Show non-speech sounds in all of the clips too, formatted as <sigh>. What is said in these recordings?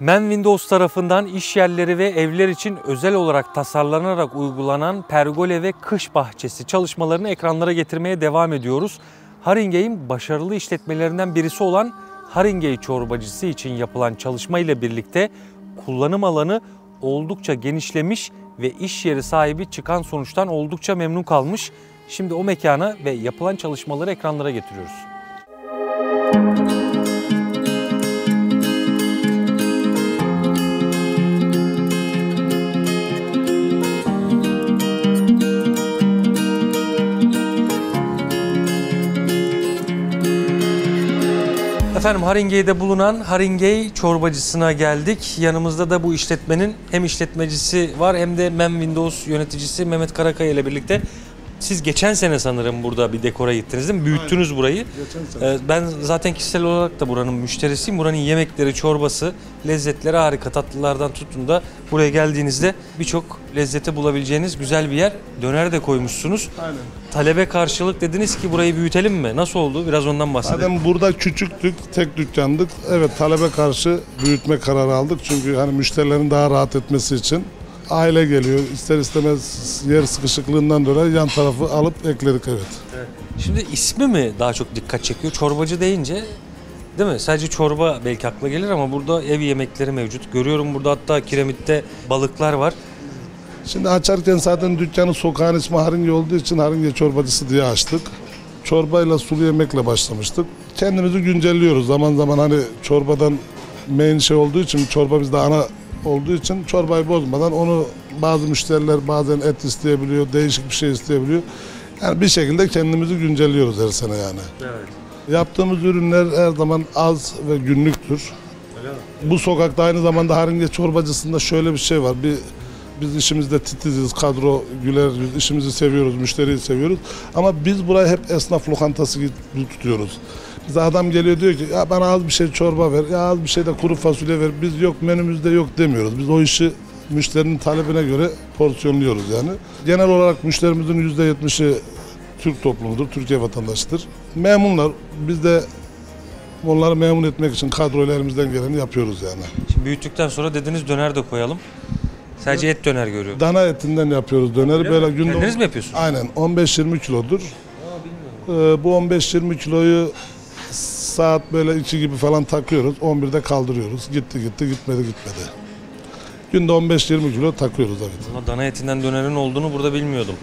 Men Windows tarafından iş yerleri ve evler için özel olarak tasarlanarak uygulanan pergole ve kış bahçesi çalışmalarını ekranlara getirmeye devam ediyoruz. Haringey'in başarılı işletmelerinden birisi olan Haringey çorbacısı için yapılan çalışma ile birlikte kullanım alanı oldukça genişlemiş ve iş yeri sahibi çıkan sonuçtan oldukça memnun kalmış. Şimdi o mekana ve yapılan çalışmaları ekranlara getiriyoruz. Efendim Haringey'de bulunan Haringey çorbacısına geldik. Yanımızda da bu işletmenin hem işletmecisi var hem de Mem Windows yöneticisi Mehmet Karakaya ile birlikte. Siz geçen sene sanırım burada bir dekora gittiniz değil mi? Büyüttünüz burayı. Geçen sene. Ee, Ben zaten kişisel olarak da buranın müşterisiyim. Buranın yemekleri, çorbası, lezzetleri harika. Tatlılardan tutun da buraya geldiğinizde birçok lezzeti bulabileceğiniz güzel bir yer. Döner de koymuşsunuz. Aynen. Talebe karşılık dediniz ki burayı büyütelim mi? Nasıl oldu? Biraz ondan bahsedelim. Zaten burada küçüktük, tek dükkandık. Evet talebe karşı büyütme kararı aldık. Çünkü hani müşterilerin daha rahat etmesi için. Aile geliyor. ister istemez yer sıkışıklığından dolayı yan tarafı alıp ekledik evet. Şimdi ismi mi daha çok dikkat çekiyor? Çorbacı deyince değil mi? Sadece çorba belki akla gelir ama burada ev yemekleri mevcut. Görüyorum burada hatta kiremitte balıklar var. Şimdi açarken zaten dükkanı sokağın ismi Haringe olduğu için Haringe çorbacısı diye açtık. Çorbayla sulu yemekle başlamıştık. Kendimizi güncelliyoruz. Zaman zaman hani çorbadan main şey olduğu için çorba bizde ana olduğu için çorbayı bozmadan onu bazı müşteriler bazen et isteyebiliyor, değişik bir şey isteyebiliyor. Yani bir şekilde kendimizi güncelliyoruz her sene yani. Evet. Yaptığımız ürünler her zaman az ve günlüktür. Bu sokakta aynı zamanda Haringe çorbacısında şöyle bir şey var. Bir biz işimizde titiziz, kadro güler yüz, işimizi seviyoruz, müşteriyi seviyoruz. Ama biz burayı hep esnaf lokantası gibi tutuyoruz. Bize adam geliyor diyor ki ya bana az bir şey çorba ver, ya az bir şey de kuru fasulye ver. Biz yok menümüzde yok demiyoruz. Biz o işi müşterinin talebine göre porsiyonluyoruz yani. Genel olarak müşterimizin %70'i Türk toplumudur, Türkiye vatandaşıdır. Memnunlar. Biz de onları memnun etmek için kadroyla elimizden geleni yapıyoruz yani. Şimdi büyüttükten sonra dediniz döner de koyalım. Sadece et döner görüyorum. Dana etinden yapıyoruz döneri. Öyle Böyle mi? günde Kendiniz mi yapıyorsunuz? Aynen 15-20 kilodur. Ee, bu 15-20 kiloyu saat böyle 2 gibi falan takıyoruz. 11'de kaldırıyoruz. Gitti gitti gitmedi gitmedi. Günde 15-20 kilo takıyoruz evet. Ama dana etinden dönerin olduğunu burada bilmiyordum.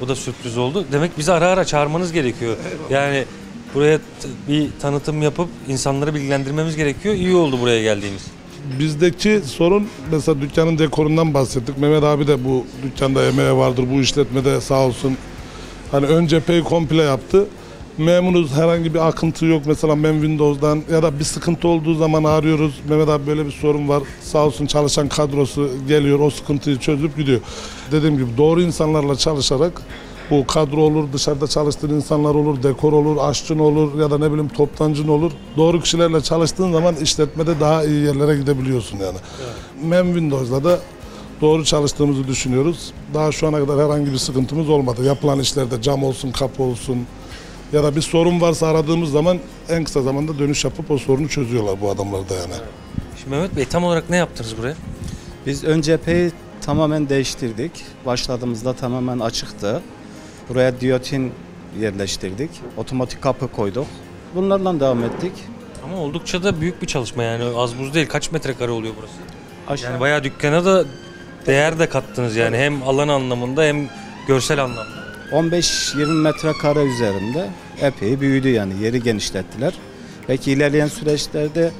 Bu da sürpriz oldu. Demek bizi ara ara çağırmanız gerekiyor. Yani buraya t- bir tanıtım yapıp insanları bilgilendirmemiz gerekiyor. İyi oldu buraya geldiğimiz. Bizdeki sorun mesela dükkanın dekorundan bahsettik. Mehmet abi de bu dükkanda emeği vardır. Bu işletmede sağ olsun. Hani ön cepheyi komple yaptı. Memnunuz herhangi bir akıntı yok mesela men Windows'dan ya da bir sıkıntı olduğu zaman arıyoruz. Mehmet abi böyle bir sorun var. Sağ olsun çalışan kadrosu geliyor o sıkıntıyı çözüp gidiyor. Dediğim gibi doğru insanlarla çalışarak bu kadro olur, dışarıda çalıştığın insanlar olur, dekor olur, aşçın olur ya da ne bileyim toptancın olur. Doğru kişilerle çalıştığın zaman işletmede daha iyi yerlere gidebiliyorsun yani. Mem Windows'la da doğru çalıştığımızı düşünüyoruz. Daha şu ana kadar herhangi bir sıkıntımız olmadı. Yapılan işlerde cam olsun, kapı olsun ya da bir sorun varsa aradığımız zaman en kısa zamanda dönüş yapıp o sorunu çözüyorlar bu adamlar da yani. Şimdi Mehmet Bey tam olarak ne yaptınız buraya? Biz ön cepheyi tamamen değiştirdik. Başladığımızda tamamen açıktı. Buraya diyotin yerleştirdik. Otomatik kapı koyduk. Bunlarla devam ettik. Ama oldukça da büyük bir çalışma yani az buz değil. Kaç metrekare oluyor burası? Aşağı Yani bayağı dükkana da değer de kattınız yani hem alan anlamında hem görsel anlamda. 15-20 metrekare üzerinde epey büyüdü yani yeri genişlettiler. Belki ilerleyen süreçlerde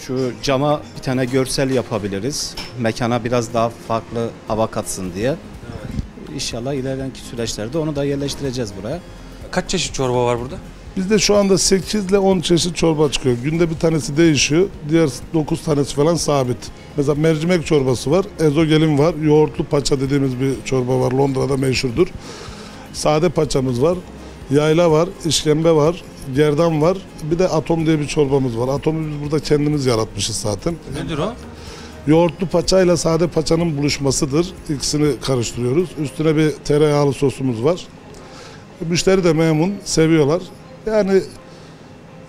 şu cama bir tane görsel yapabiliriz. Mekana biraz daha farklı hava katsın diye. İnşallah ilerleyen süreçlerde onu da yerleştireceğiz buraya. Kaç çeşit çorba var burada? Bizde şu anda 8 ile 10 çeşit çorba çıkıyor. Günde bir tanesi değişiyor. Diğer 9 tanesi falan sabit. Mesela mercimek çorbası var. Ezogelin var. Yoğurtlu paça dediğimiz bir çorba var. Londra'da meşhurdur. Sade paçamız var. Yayla var. işkembe var. Gerdan var. Bir de atom diye bir çorbamız var. Atomu biz burada kendimiz yaratmışız zaten. Nedir o? Yoğurtlu paçayla sade paçanın buluşmasıdır. İkisini karıştırıyoruz. Üstüne bir tereyağlı sosumuz var. Müşteri de memnun, seviyorlar. Yani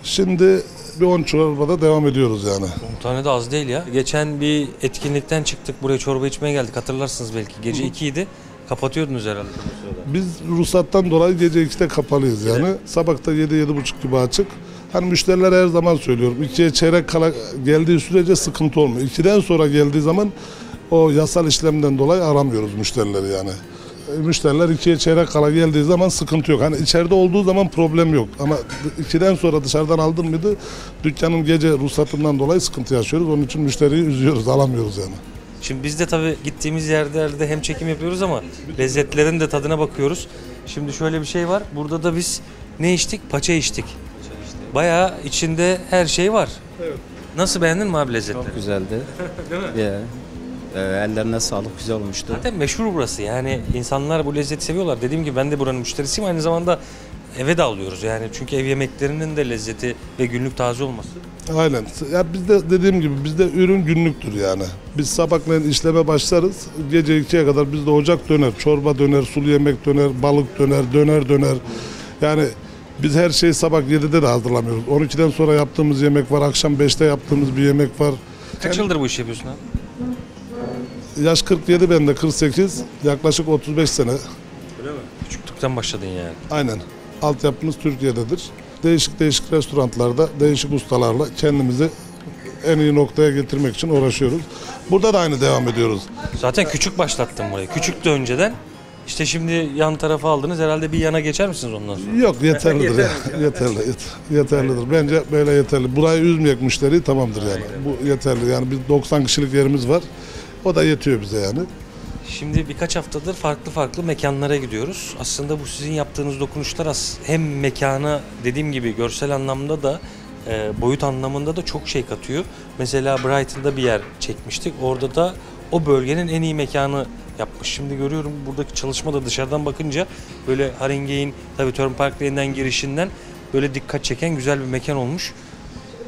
şimdi bir 10 çorbada devam ediyoruz yani. 10 tane de az değil ya. Geçen bir etkinlikten çıktık buraya çorba içmeye geldik hatırlarsınız belki. Gece 2 idi. Kapatıyordunuz herhalde. bu sırada. Biz ruhsattan dolayı gece 2'de kapalıyız yani. Sabahta 7-7.30 gibi açık. Hani müşteriler her zaman söylüyorum. 2'ye çeyrek kala geldiği sürece sıkıntı olmuyor. 2'den sonra geldiği zaman o yasal işlemden dolayı aramıyoruz müşterileri yani. E, Müşteriler 2'ye çeyrek kala geldiği zaman sıkıntı yok. Hani içeride olduğu zaman problem yok. Ama 2'den sonra dışarıdan aldın mıydı dükkanın gece ruhsatından dolayı sıkıntı yaşıyoruz. Onun için müşteriyi üzüyoruz, alamıyoruz yani. Şimdi biz de tabii gittiğimiz yerlerde hem çekim yapıyoruz ama lezzetlerin de tadına bakıyoruz. Şimdi şöyle bir şey var. Burada da biz ne içtik? Paça içtik. Bayağı içinde her şey var. Evet. Nasıl beğendin mi abi lezzetleri? Çok güzeldi. <laughs> Değil mi? Ya. Ee, ellerine sağlık güzel olmuştu. Zaten meşhur burası yani insanlar bu lezzeti seviyorlar. Dediğim gibi ben de buranın müşterisiyim aynı zamanda eve de alıyoruz yani çünkü ev yemeklerinin de lezzeti ve günlük taze olması. Aynen. Ya bizde dediğim gibi bizde ürün günlüktür yani. Biz sabahleyin işleme başlarız. Gece 2'ye kadar bizde ocak döner, çorba döner, sulu yemek döner, balık döner, döner döner. Yani biz her şeyi sabah 7'de de hazırlamıyoruz. 12'den sonra yaptığımız yemek var, akşam 5'te yaptığımız bir yemek var. Kaç yıldır bu işi yapıyorsun abi? Yaş 47 bende 48, yaklaşık 35 sene. Öyle mi? Küçüklükten başladın yani. Aynen. Altyapımız Türkiye'dedir. Değişik değişik restoranlarda, değişik ustalarla kendimizi en iyi noktaya getirmek için uğraşıyoruz. Burada da aynı devam ediyoruz. Zaten küçük başlattım burayı. Küçüktü önceden. İşte şimdi yan tarafa aldınız. Herhalde bir yana geçer misiniz ondan sonra? Yok <laughs> yeterlidir ya. Yeterli, yet- yeterlidir. Bence böyle yeterli. Burayı üzmeyecek müşteri tamamdır yani. Bu yeterli. Yani biz 90 kişilik yerimiz var. O da yetiyor bize yani. Şimdi birkaç haftadır farklı farklı mekanlara gidiyoruz. Aslında bu sizin yaptığınız dokunuşlar as- hem mekana dediğim gibi görsel anlamda da e, boyut anlamında da çok şey katıyor. Mesela Brighton'da bir yer çekmiştik. Orada da o bölgenin en iyi mekanı yapmış. Şimdi görüyorum buradaki çalışma da dışarıdan bakınca böyle Haringey'in tabii Turnpike Lane'den girişinden böyle dikkat çeken güzel bir mekan olmuş.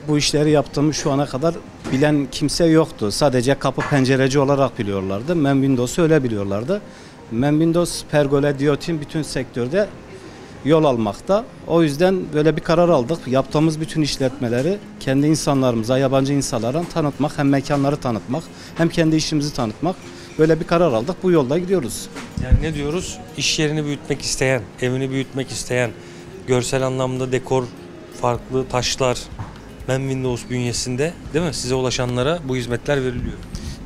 Bu işleri yaptığımı şu ana kadar bilen kimse yoktu. Sadece kapı pencereci olarak biliyorlardı. Men Windows'u öyle biliyorlardı. Men Windows, Pergola, Diotin bütün sektörde yol almakta. O yüzden böyle bir karar aldık. Yaptığımız bütün işletmeleri kendi insanlarımıza, yabancı insanlara tanıtmak, hem mekanları tanıtmak, hem kendi işimizi tanıtmak. Böyle bir karar aldık. Bu yolda gidiyoruz. Yani ne diyoruz? İş yerini büyütmek isteyen, evini büyütmek isteyen, görsel anlamda dekor, farklı taşlar, Men Windows bünyesinde değil mi? Size ulaşanlara bu hizmetler veriliyor.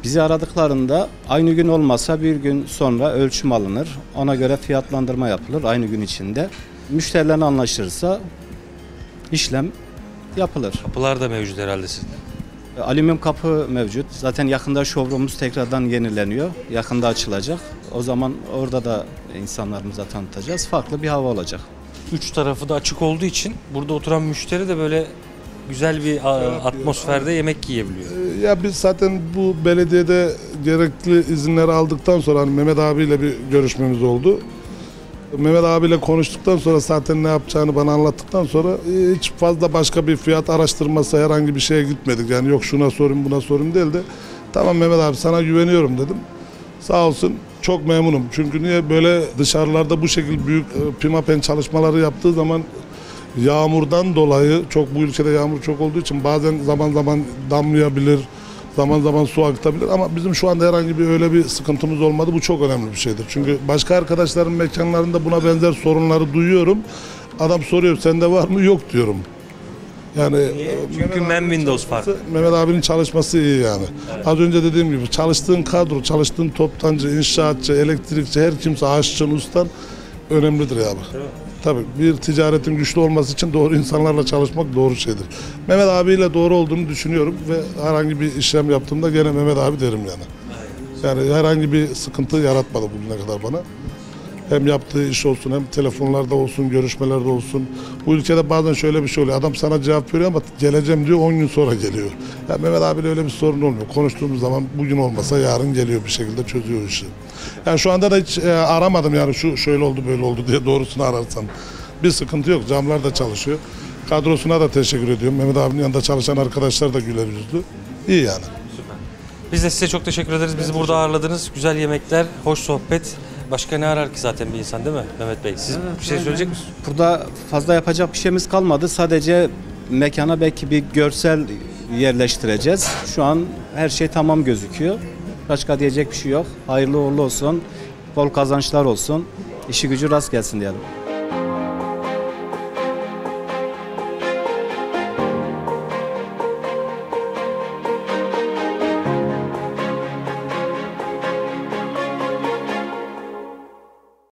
Bizi aradıklarında aynı gün olmasa bir gün sonra ölçüm alınır. Ona göre fiyatlandırma yapılır aynı gün içinde. Müşterilerle anlaşırsa işlem yapılır. Kapılar da mevcut herhalde sizde. Alüminyum kapı mevcut. Zaten yakında showroomumuz tekrardan yenileniyor. Yakında açılacak. O zaman orada da insanlarımıza tanıtacağız. Farklı bir hava olacak. Üç tarafı da açık olduğu için burada oturan müşteri de böyle güzel bir a, atmosferde yemek yiyebiliyor. Ee, Ya biz zaten bu belediyede gerekli izinleri aldıktan sonra hani Mehmet abiyle bir görüşmemiz oldu. Mehmet abiyle konuştuktan sonra zaten ne yapacağını bana anlattıktan sonra e, hiç fazla başka bir fiyat araştırması herhangi bir şeye gitmedik. Yani yok şuna sorayım buna sorayım değil de tamam Mehmet abi sana güveniyorum dedim. Sağ olsun çok memnunum. Çünkü niye böyle dışarılarda bu şekilde büyük e, pimapen çalışmaları yaptığı zaman yağmurdan dolayı çok bu ülkede yağmur çok olduğu için bazen zaman zaman damlayabilir, zaman zaman su akıtabilir ama bizim şu anda herhangi bir öyle bir sıkıntımız olmadı. Bu çok önemli bir şeydir. Çünkü başka arkadaşların mekanlarında buna benzer sorunları duyuyorum. Adam soruyor sende var mı? Yok diyorum. Yani e, Çünkü Mehmet Men Windows farklı. Mehmet abinin çalışması iyi yani. Az önce dediğim gibi çalıştığın kadro, çalıştığın toptancı, inşaatçı, elektrikçi, her kimse aşçın, ustan önemlidir ya abi. Tabii bir ticaretin güçlü olması için doğru insanlarla çalışmak doğru şeydir. Mehmet abiyle doğru olduğunu düşünüyorum ve herhangi bir işlem yaptığımda gene Mehmet abi derim yani. Yani herhangi bir sıkıntı yaratmadı bugüne kadar bana. Hem yaptığı iş olsun hem telefonlarda olsun, görüşmelerde olsun. Bu ülkede bazen şöyle bir şey oluyor. Adam sana cevap veriyor ama geleceğim diyor 10 gün sonra geliyor. Ya Mehmet abiyle öyle bir sorun olmuyor. Konuştuğumuz zaman bugün olmasa yarın geliyor bir şekilde çözüyor işi. Yani şu anda da hiç e, aramadım yani şu şöyle oldu böyle oldu diye doğrusunu ararsam. Bir sıkıntı yok. Camlar da çalışıyor. Kadrosuna da teşekkür ediyorum. Mehmet abinin yanında çalışan arkadaşlar da güler yüzlü. İyi yani. Biz de size çok teşekkür ederiz. Bizi burada ağırladınız. Güzel yemekler, hoş sohbet. Başka ne arar ki zaten bir insan değil mi Mehmet Bey? Siz bir şey söyleyecek misiniz? Burada fazla yapacak bir şeyimiz kalmadı. Sadece mekana belki bir görsel yerleştireceğiz. Şu an her şey tamam gözüküyor. Başka diyecek bir şey yok. Hayırlı uğurlu olsun. Bol kazançlar olsun. İşi gücü rast gelsin diyelim.